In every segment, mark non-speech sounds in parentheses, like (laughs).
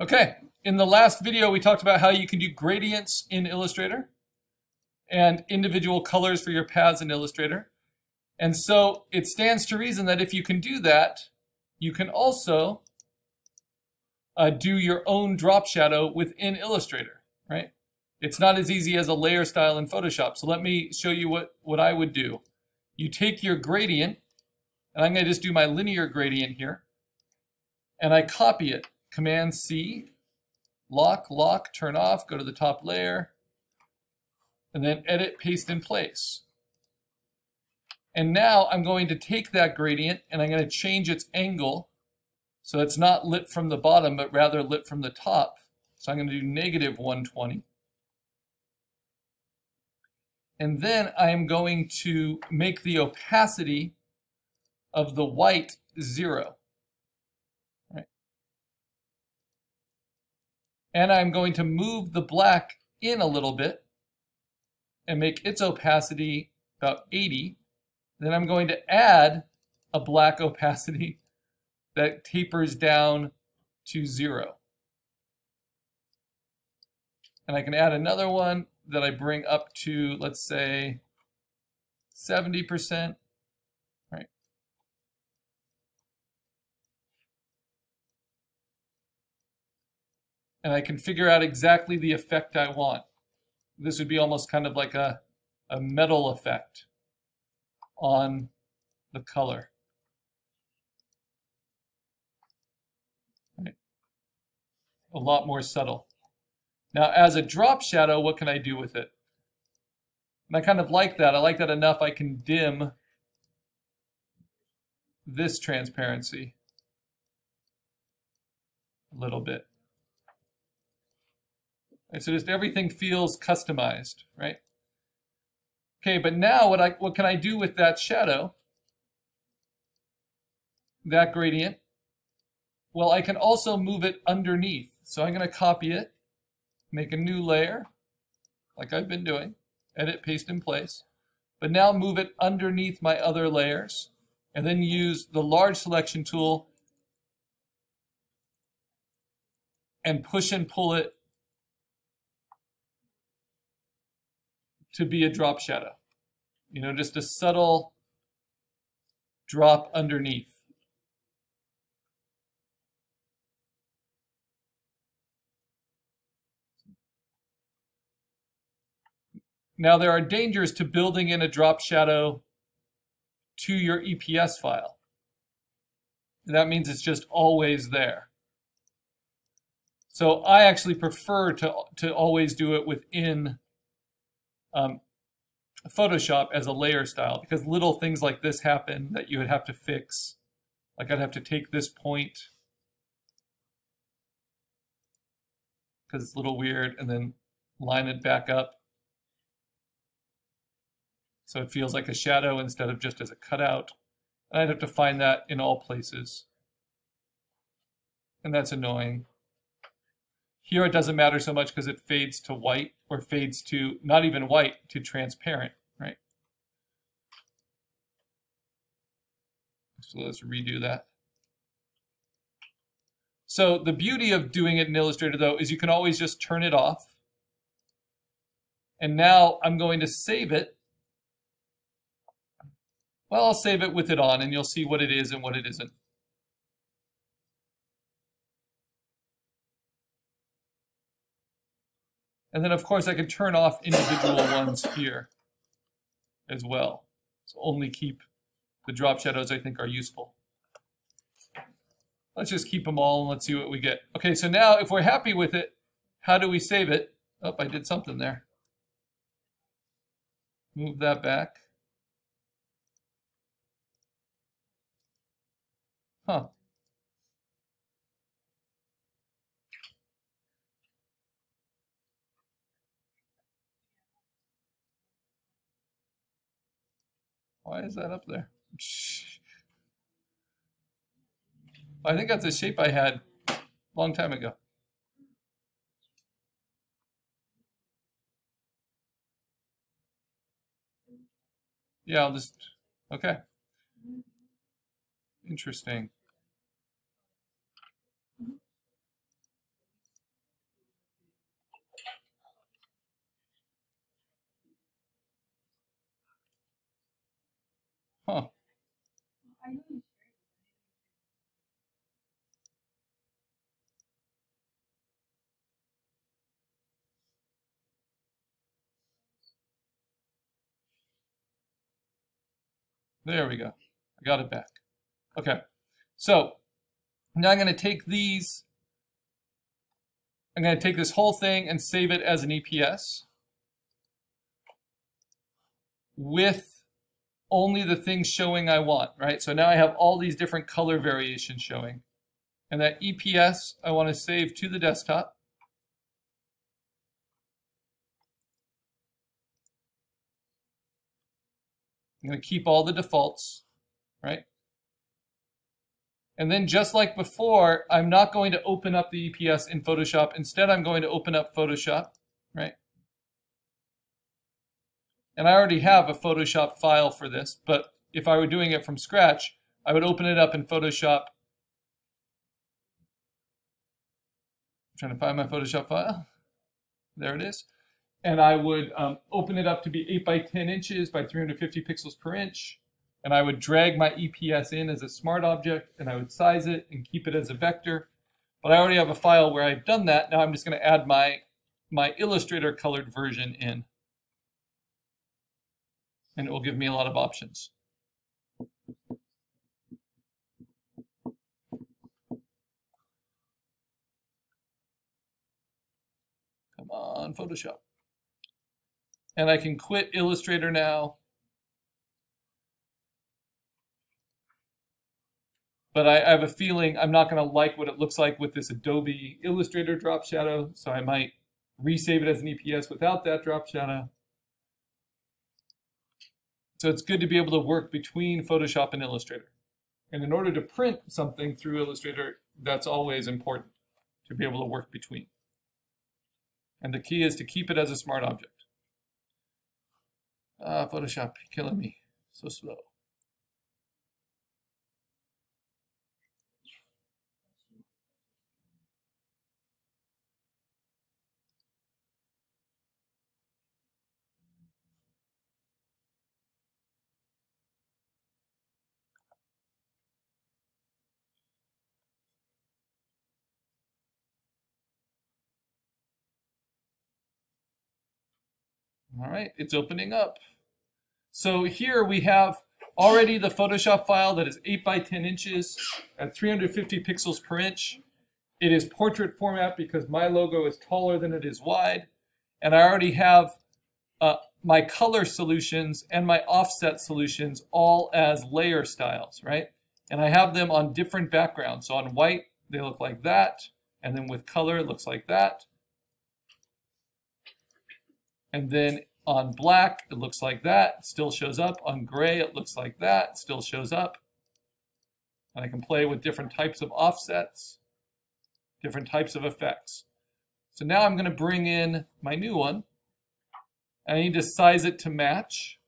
Okay, in the last video we talked about how you can do gradients in Illustrator and individual colors for your paths in Illustrator. And so it stands to reason that if you can do that, you can also uh, do your own drop shadow within Illustrator, right? It's not as easy as a layer style in Photoshop. So let me show you what, what I would do. You take your gradient, and I'm going to just do my linear gradient here, and I copy it. Command C, lock, lock, turn off, go to the top layer, and then edit, paste in place. And now I'm going to take that gradient and I'm going to change its angle so it's not lit from the bottom, but rather lit from the top. So I'm going to do negative 120. And then I'm going to make the opacity of the white zero. And I'm going to move the black in a little bit and make its opacity about 80. Then I'm going to add a black (laughs) opacity that tapers down to zero. And I can add another one that I bring up to, let's say, 70%, right? And I can figure out exactly the effect I want. This would be almost kind of like a, a metal effect on the color. Right. A lot more subtle. Now, as a drop shadow, what can I do with it? And I kind of like that. I like that enough I can dim this transparency a little bit. So just everything feels customized, right? Okay, but now what I what can I do with that shadow? That gradient? Well, I can also move it underneath. So I'm going to copy it make a new layer, like I've been doing, edit, paste in place, but now move it underneath my other layers, and then use the large selection tool and push and pull it to be a drop shadow. You know, just a subtle drop underneath. Now there are dangers to building in a drop shadow to your EPS file. That means it's just always there. So I actually prefer to, to always do it within um, Photoshop as a layer style because little things like this happen that you would have to fix. Like I'd have to take this point because it's a little weird and then line it back up so it feels like a shadow instead of just as a cutout. And I'd have to find that in all places. And that's annoying. Here it doesn't matter so much because it fades to white or fades to not even white to transparent, right? So let's redo that. So the beauty of doing it in Illustrator though is you can always just turn it off. And now I'm going to save it well, I'll save it with it on and you'll see what it is and what it isn't. And then of course I can turn off individual (laughs) ones here as well. So only keep the drop shadows I think are useful. Let's just keep them all and let's see what we get. Okay, so now if we're happy with it, how do we save it? Oh, I did something there. Move that back. Huh. Why is that up there? (laughs) I think that's a shape I had a long time ago. Yeah, I'll just, okay. Interesting. Huh. There we go. I got it back. Okay. So now I'm going to take these. I'm going to take this whole thing and save it as an EPS with only the things showing I want, right? So now I have all these different color variations showing. And that EPS I want to save to the desktop. I'm going to keep all the defaults, right? And then just like before, I'm not going to open up the EPS in Photoshop. Instead, I'm going to open up Photoshop, right? And I already have a Photoshop file for this, but if I were doing it from scratch, I would open it up in Photoshop. I'm trying to find my Photoshop file. There it is and I would um, open it up to be 8 by 10 inches by 350 pixels per inch. And I would drag my EPS in as a smart object, and I would size it and keep it as a vector. But I already have a file where I've done that. Now I'm just going to add my, my Illustrator colored version in. And it will give me a lot of options. Come on, Photoshop and I can quit Illustrator now. But I, I have a feeling I'm not going to like what it looks like with this Adobe Illustrator drop shadow, so I might resave it as an EPS without that drop shadow. So it's good to be able to work between Photoshop and Illustrator. And in order to print something through Illustrator, that's always important to be able to work between. And the key is to keep it as a smart object. Ah, Photoshop, killing me. So slow. All right, it's opening up. So here we have already the Photoshop file that is 8 by 10 inches at 350 pixels per inch. It is portrait format because my logo is taller than it is wide. And I already have uh, my color solutions and my offset solutions all as layer styles, right? And I have them on different backgrounds. So on white, they look like that. And then with color, it looks like that. And then on black, it looks like that, still shows up. On gray, it looks like that, still shows up. And I can play with different types of offsets, different types of effects. So now I'm going to bring in my new one. I need to size it to match.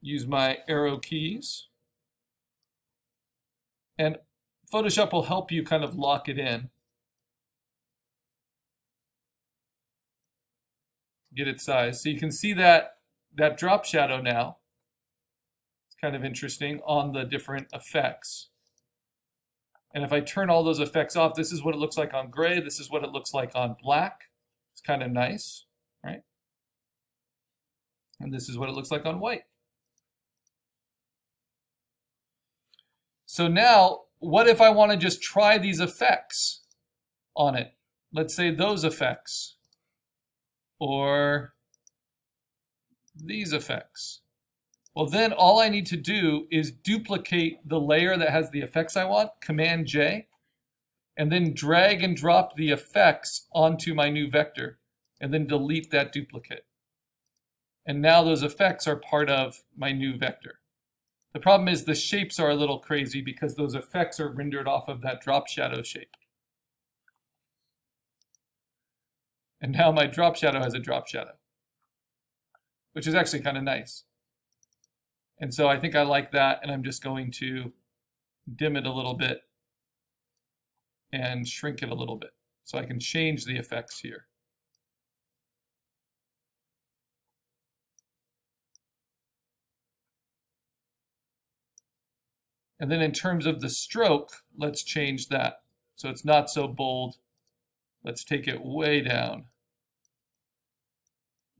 Use my arrow keys. And Photoshop will help you kind of lock it in. Get its size. So you can see that, that drop shadow now. It's kind of interesting on the different effects. And if I turn all those effects off, this is what it looks like on gray. This is what it looks like on black. It's kind of nice, right? And this is what it looks like on white. So now, what if I want to just try these effects on it? Let's say those effects, or these effects. Well, then all I need to do is duplicate the layer that has the effects I want, Command J, and then drag and drop the effects onto my new vector, and then delete that duplicate. And now those effects are part of my new vector. The problem is the shapes are a little crazy because those effects are rendered off of that drop shadow shape. And now my drop shadow has a drop shadow, which is actually kind of nice. And so I think I like that, and I'm just going to dim it a little bit and shrink it a little bit. So I can change the effects here. And then in terms of the stroke, let's change that. So it's not so bold Let's take it way down.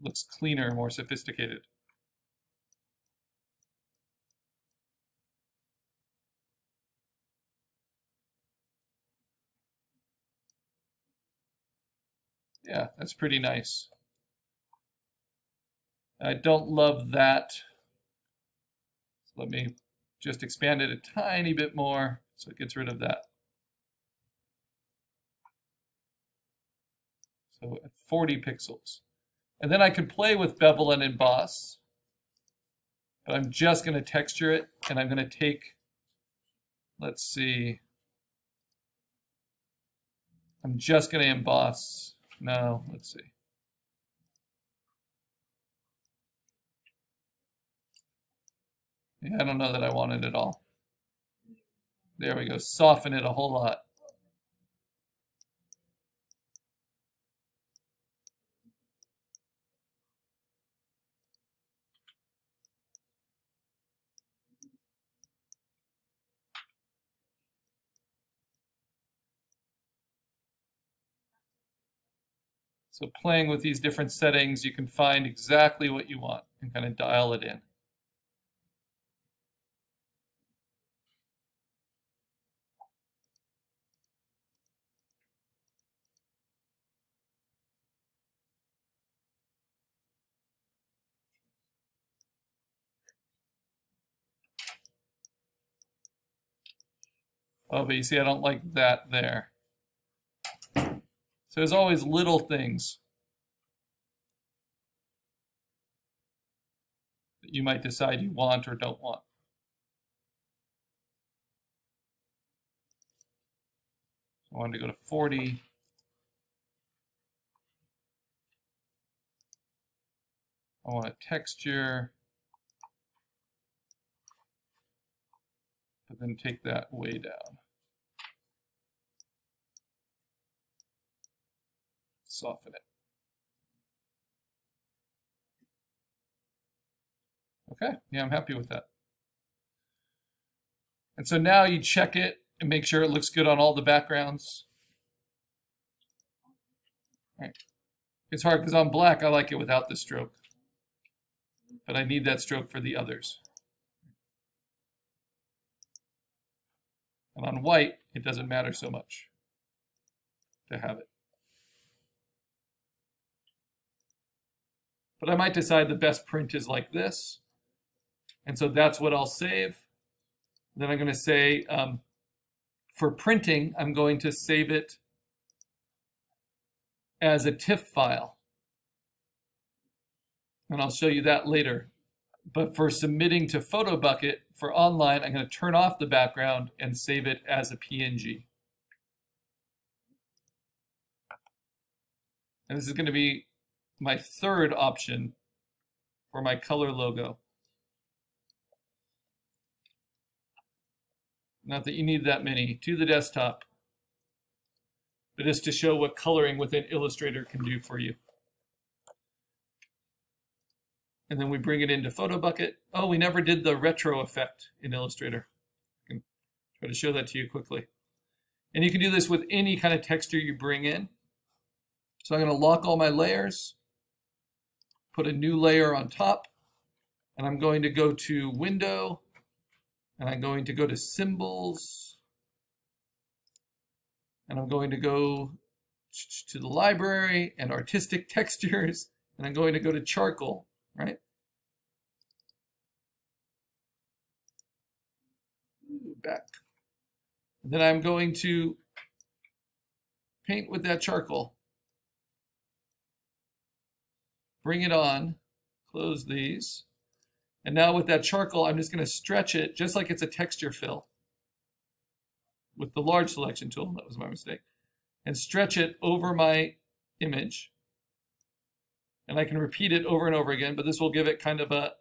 Looks cleaner, more sophisticated. Yeah, that's pretty nice. I don't love that. Let me just expand it a tiny bit more so it gets rid of that. So at 40 pixels. And then I can play with bevel and emboss. But I'm just going to texture it, and I'm going to take, let's see, I'm just going to emboss. No, let's see. Yeah, I don't know that I want it at all. There we go. Soften it a whole lot. So playing with these different settings, you can find exactly what you want and kind of dial it in. Oh, but you see, I don't like that there. So there's always little things that you might decide you want or don't want. I wanted to go to 40. I want a texture. Then take that way down. soften it. Okay, yeah, I'm happy with that. And so now you check it and make sure it looks good on all the backgrounds. Right. It's hard because on black, I like it without the stroke. But I need that stroke for the others. And on white, it doesn't matter so much to have it. But I might decide the best print is like this. And so that's what I'll save. Then I'm going to say, um, for printing, I'm going to save it as a TIFF file. And I'll show you that later. But for submitting to PhotoBucket for online, I'm going to turn off the background and save it as a PNG. And this is going to be my third option for my color logo. Not that you need that many to the desktop, but just to show what coloring within Illustrator can do for you. And then we bring it into PhotoBucket. Oh, we never did the retro effect in Illustrator. I can try to show that to you quickly. And you can do this with any kind of texture you bring in. So I'm going to lock all my layers put a new layer on top, and I'm going to go to Window, and I'm going to go to Symbols, and I'm going to go to the library and artistic (laughs) textures, and I'm going to go to charcoal, right? Back. And then I'm going to paint with that charcoal bring it on, close these. And now with that charcoal, I'm just going to stretch it just like it's a texture fill with the large selection tool. That was my mistake. And stretch it over my image. And I can repeat it over and over again, but this will give it kind of a